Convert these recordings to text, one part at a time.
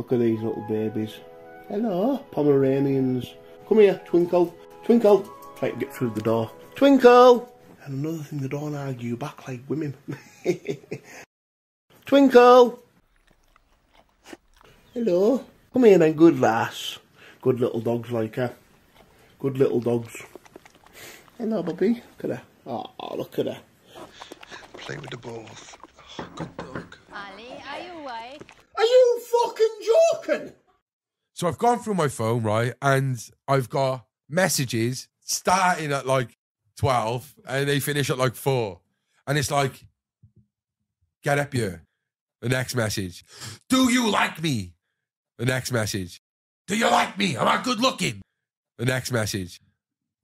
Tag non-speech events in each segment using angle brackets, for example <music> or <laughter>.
Look at these little babies. Hello, Pomeranians. Come here, Twinkle. Twinkle. Try to get through the door. Twinkle! And another thing, they don't argue back like women. <laughs> Twinkle! Hello. Come here then, good lass. Good little dogs like her. Good little dogs. Hello, Bobby. Look at her. Oh, look at her. Play with the balls. Oh, good dog. Ali, are you awake? Are you fucking joking? So I've gone through my phone, right? And I've got messages starting at like 12 and they finish at like 4. And it's like, get up here. The next message. Do you like me? The next message. Do you like me? Am I good looking? The next message.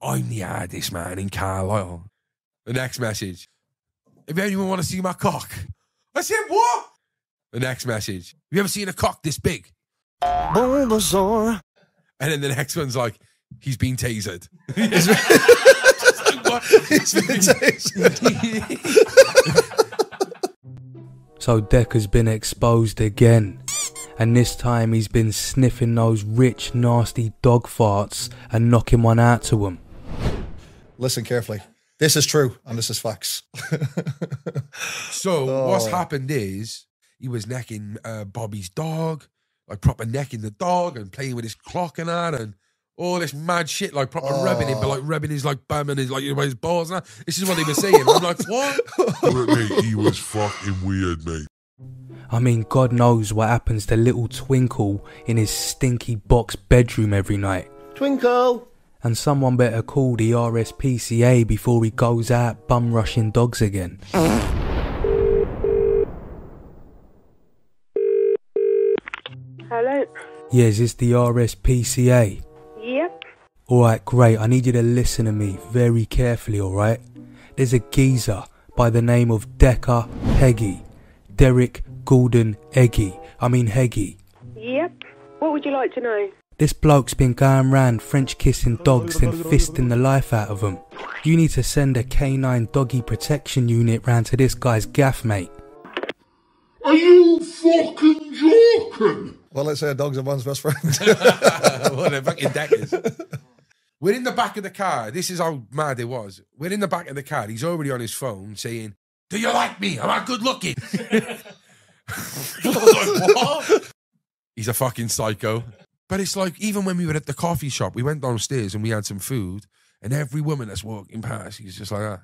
I'm the hardest man in Carlisle. The next message. If anyone want to see my cock. I said, what? The next message. Have you ever seen a cock this big? Bulbasaur. And then the next one's like, he's been tasered. <laughs> So Deck has been exposed again. And this time he's been sniffing those rich, nasty dog farts and knocking one out to him. Listen carefully. This is true, and this is facts. So what's Oh. happened is he was necking uh, Bobby's dog, like proper necking the dog and playing with his clock and that and all this mad shit, like proper rubbing him, but like oh. rubbing his like bum and his like you know, his balls and that. This is what they were saying. I'm like, <laughs> what? mate, he was fucking weird, mate. I mean, God knows what happens to little Twinkle in his stinky box bedroom every night. Twinkle! And someone better call the RSPCA before he goes out bum rushing dogs again. Hello. Yes, it's the RSPCA. Yep. Alright, great. I need you to listen to me very carefully, alright? There's a geezer by the name of Decca Heggie. Derek Gordon Eggy. I mean Heggie. Yep. What would you like to know? This bloke's been going round French kissing dogs and fisting the life out of them. You need to send a canine doggy protection unit round to this guy's gaff, mate. Are you fucking joking? Well, let's say a dog's a man's best friend. <laughs> what a fucking deckers. We're in the back of the car. This is how mad it was. We're in the back of the car. He's already on his phone saying, Do you like me? Am I good looking? <laughs> What? He's a fucking psycho. But it's like, even when we were at the coffee shop, we went downstairs and we had some food, and every woman that's walking past, he's just like, ah,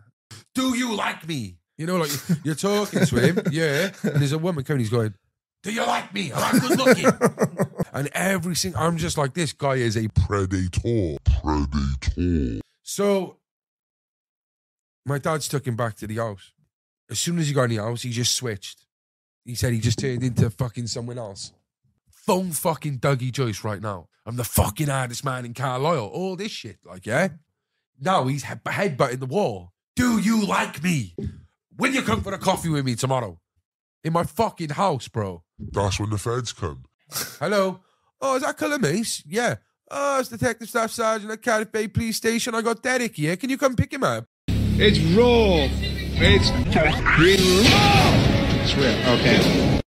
Do you like me? You know, like <laughs> you're talking to him, yeah. And there's a woman coming, he's going, Do you like me? Am I good looking? <laughs> and every single, I'm just like, this guy is a Predator. Predator. So my dad's took him back to the house. As soon as he got in the house, he just switched. He said he just turned into fucking someone else. Phone fucking Dougie Joyce right now. I'm the fucking hardest man in Carlisle. All this shit, like, yeah? Now he's head- headbutting the wall. Do you like me? Will you come for a coffee with me tomorrow? In my fucking house, bro. That's when the feds come. Hello? Oh, is that Colour Mace? Yeah. Oh, it's Detective Staff Sergeant at Cardiff Bay Police Station. I got Derek here. Can you come pick him up? It's raw. It's fucking raw. It's real. Okay.